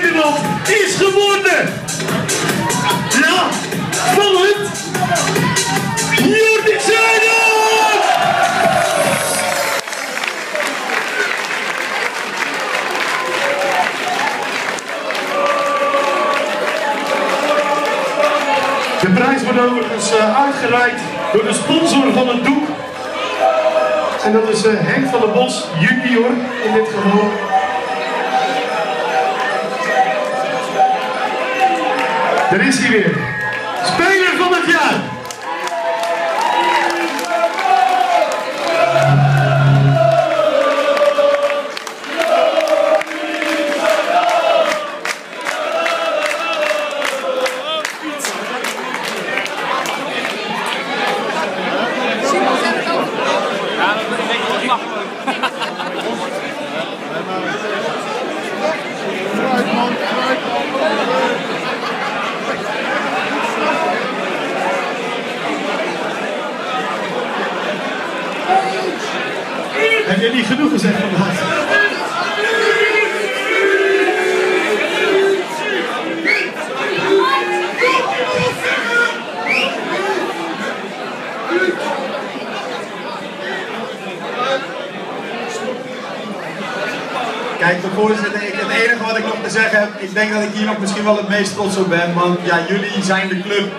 van Nederland is geworden. Ja, spannend. Jordi Zijder! De prijs wordt overigens uh, uitgereikt door de sponsor van het doek. En dat is uh, Henk van der Bos, junior in dit geval. Er is hij Heb je niet genoeg gezegd vandaag? Kijk, de voorzitter, ik, het enige wat ik nog te zeggen heb, ik denk dat ik hier nog misschien wel het meest trots op ben, want ja, jullie zijn de club.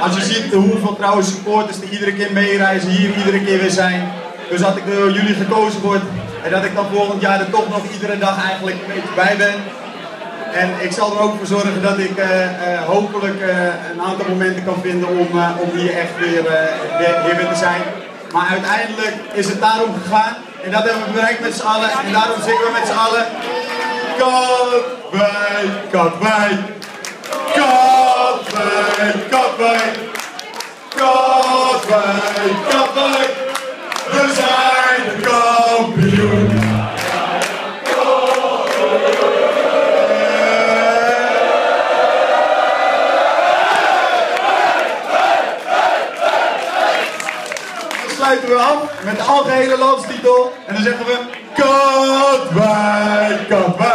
Als je ziet hoeveel trouwens supporters die iedere keer meereizen, hier iedere keer weer zijn. Dus dat ik door jullie gekozen word en dat ik dan volgend jaar er toch nog iedere dag eigenlijk een beetje bij ben. En ik zal er ook voor zorgen dat ik uh, uh, hopelijk een aantal momenten kan vinden om, om hier echt weer, weer, weer, weer te zijn. Maar uiteindelijk is het daarom gegaan. En dat hebben we bereikt met z'n allen. En daarom zingen we met z'n allen. Katwijk, Katwijk. Katwijk, Katwijk. Katwijk, Katwijk. Sluiten we af met de algehele landstitel. En dan zeggen we Katwijk, Katwijk.